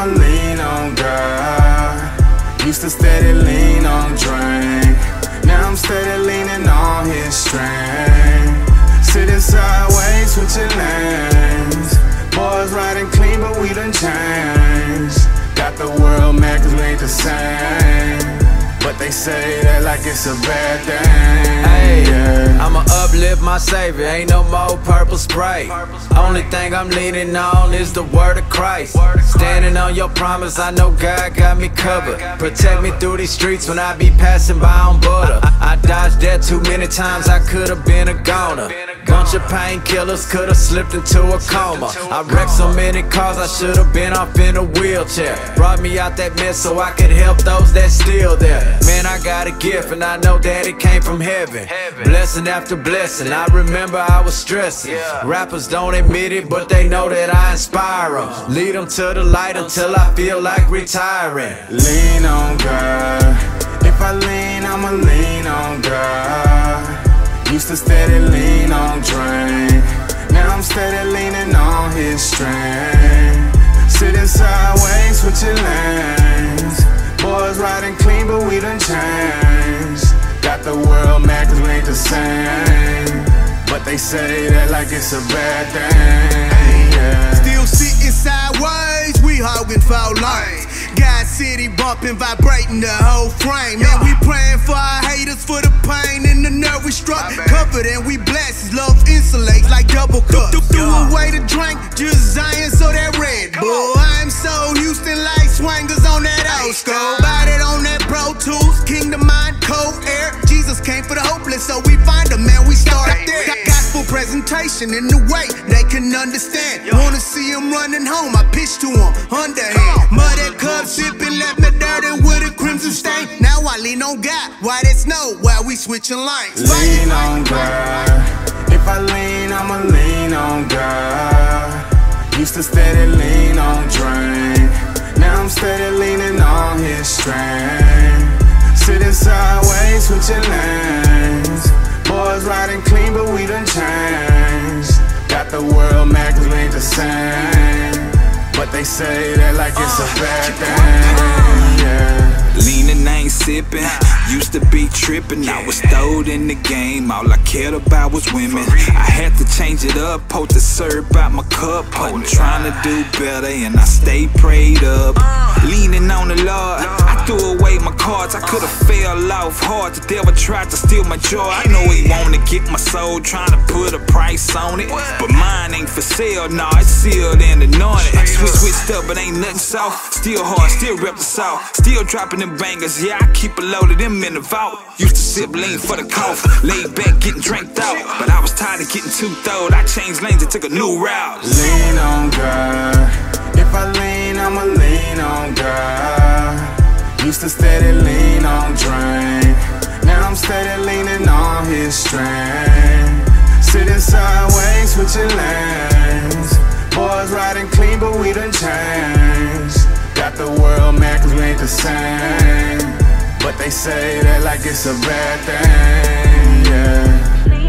I'ma lean on God. Used to steady lean on drink. Now I'm steady leaning on his strength. Sitting sideways, switching lanes. Boys riding clean, but we done changed. Got the world mad cause we ain't the same. They say that like it's a bad thing. Hey, yeah. I'ma uplift my savior, ain't no more purple spray. Only thing I'm leaning on is the word of Christ. Standing on your promise, I know God got me covered. Protect me through these streets when I be passing by on butter. I dodged that too many times, I could've been a goner. Bunch of painkillers, could've slipped into a coma. I wrecked so many cars, I should've been off in a wheelchair. Brought me out that mess so I could help those that still there. Man, I got a gift and I know that it came from heaven. Blessing after blessing, I remember I was stressing. Rappers don't admit it, but they know that I inspire them. Lead them to the light until I feel like retiring. Lean on God. If I lean, I'ma lean on God. Used to steady lean on drain. Now I'm steady leaning on His strength. Sitting sideways, switching lanes. Boys riding clean, but we done changed. Got the world mad cause we ain't the same. But they say that like it's a bad thing. Yeah. Still sitting sideways, we hogging foul lines. City bumping, vibrating the whole frame. Man, we praying for our haters for the pain and the nerve we struck. Covered and we blessed, love insulates like double cups. Threw away the drink, just Zion, so that Red Bull. I'm so Houston like swangers on that old school. Bought it on that Pro Tools, Kingdom Mind, Cold Air. Jesus came for the hopeless, so we find them, man, we start there. Presentation in the way they can understand. Wanna see him running home, I pitch to him, underhand. Muddy cup sipping, left me dirty with a crimson stain. Now I lean on God, why that snow while we switching lanes. Lean on God. If I lean, I'ma lean on God. Used to steady lean on drain. Now I'm steady leaning on His strength. Sitting sideways, switching lanes. The same. But they say that like it's a bad thing. Yeah. Leaning, I ain't sipping. Used to be tripping. I was throwed in the game. All I cared about was women. I had to change it up. Post to serve out my cup. I'm trying to do better and I stay prayed up. Leaning on the Lord. I threw away my cards. I could've fell off hard. The devil tried to steal my joy. I know he wanna get my soul. Trying to put a price on it. But mine ain't for sale. Nah, it's sealed and anointed. Switch, switched up, but ain't nothing soft. Still hard, still rep the south. Still dropping them bangers. Yeah, I keep a load of them in the vault. Used to sip lean for the cough. Laid back, getting dranked out. But I was tired of getting too throwed. I changed lanes and took a new route. Lean on God. If I lean, I'ma lean on God. Used to steady lean on drain. Now I'm steady leaning on His strength. Sitting sideways, switching lanes. Boys riding clean, but we done changed. Got the world mad cause we ain't the same. Say that like it's a bad thing, yeah.